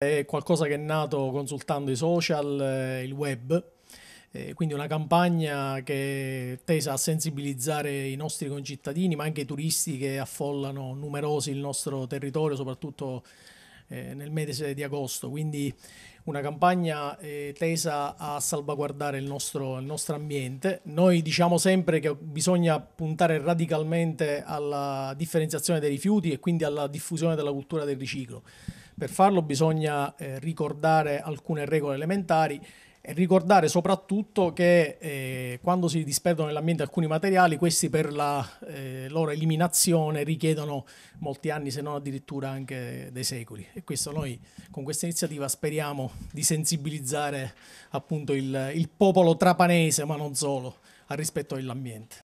È qualcosa che è nato consultando i social, eh, il web, eh, quindi una campagna che è tesa a sensibilizzare i nostri concittadini, ma anche i turisti che affollano numerosi il nostro territorio, soprattutto eh, nel mese di agosto. Quindi una campagna tesa a salvaguardare il nostro, il nostro, ambiente. Noi diciamo sempre che bisogna puntare radicalmente alla differenziazione dei rifiuti e quindi alla diffusione della cultura del riciclo. Per farlo bisogna eh, ricordare alcune regole elementari e ricordare soprattutto che eh, quando si disperdono nell'ambiente alcuni materiali, questi per la eh, loro eliminazione richiedono molti anni, se non addirittura anche dei secoli. E questo noi con questa iniziativa speriamo di sensibilizzare appunto il, il popolo trapanese, ma non solo, al rispetto dell'ambiente.